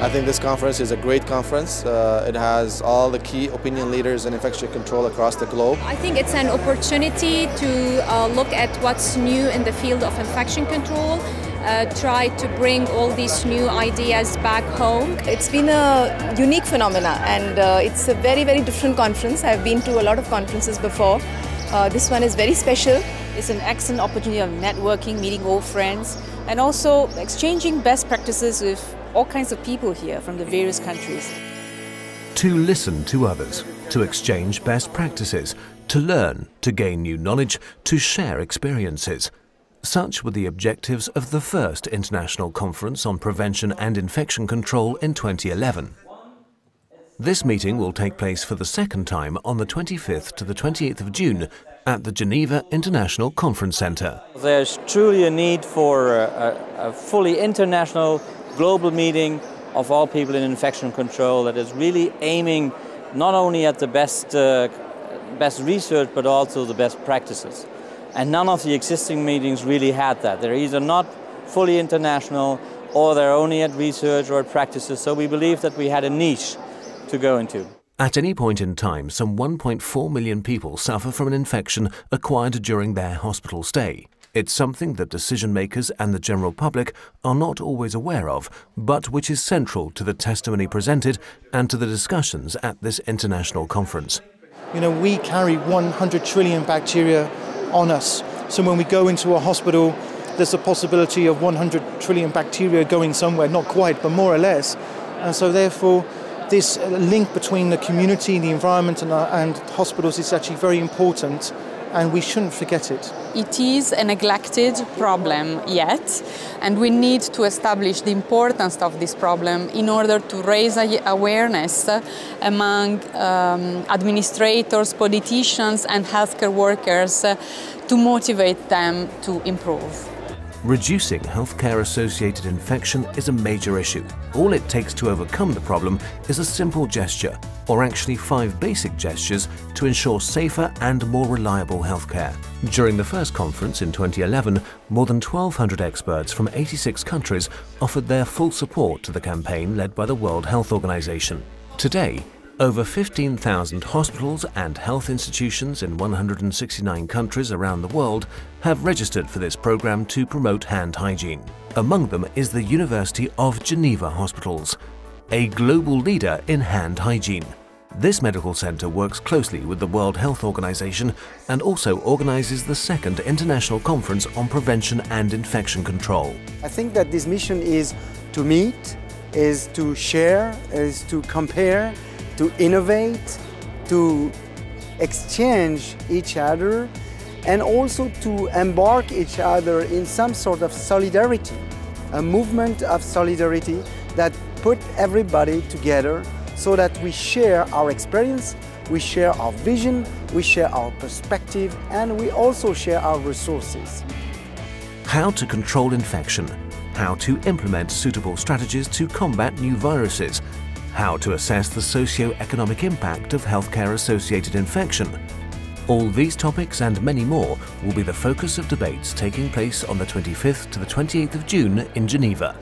I think this conference is a great conference. Uh, it has all the key opinion leaders in infection control across the globe. I think it's an opportunity to uh, look at what's new in the field of infection control. Uh, try to bring all these new ideas back home. It's been a unique phenomena and uh, it's a very very different conference. I've been to a lot of conferences before. Uh, this one is very special. It's an excellent opportunity of networking, meeting old friends, and also exchanging best practices with all kinds of people here from the various countries. To listen to others, to exchange best practices, to learn, to gain new knowledge, to share experiences. Such were the objectives of the first International Conference on Prevention and Infection Control in 2011. This meeting will take place for the second time on the 25th to the 28th of June at the Geneva International Conference Centre. There's truly a need for a, a, fully international global meeting of all people in infection control that is really aiming not only at the best, uh, best research but also the best practices. And none of the existing meetings really had that. They're either not fully international or they're only at research or at practices. So we believe that we had a niche to go into. At any point in time, some 1.4 million people suffer from an infection acquired during their hospital stay. It's something that decision makers and the general public are not always aware of, but which is central to the testimony presented and to the discussions at this international conference. You know, we carry 100 trillion bacteria on us. So when we go into a hospital, there's a possibility of 100 trillion bacteria going somewhere, not quite, but more or less. And so therefore, this link between the community, the environment, and, uh, and hospitals is actually very important and we shouldn't forget it. It is a neglected problem yet, and we need to establish the importance of this problem in order to raise awareness among um, administrators, politicians, and healthcare workers to motivate them to improve. Reducing healthcare associated infection is a major issue. All it takes to overcome the problem is a simple gesture, or actually five basic gestures to ensure safer and more reliable healthcare. During the first conference in 2011, more than 1,200 experts from 86 countries offered their full support to the campaign led by the World Health Organization. Today, over 15,000 hospitals and health institutions in 169 countries around the world have registered for this program to promote hand hygiene. Among them is the University of Geneva Hospitals, a global leader in hand hygiene. This medical center works closely with the World Health Organization and also organizes the second international conference on prevention and infection control. I think that this mission is to meet, is to share, is to compare, to innovate, to exchange each other, and also to embark each other in some sort of solidarity, a movement of solidarity that put everybody together so that we share our experience, we share our vision, we share our perspective, and we also share our resources. How to control infection, how to implement suitable strategies to combat new viruses, how to assess the socio-economic impact of healthcare-associated infection. All these topics and many more will be the focus of debates taking place on the 25th to the 28th of June in Geneva.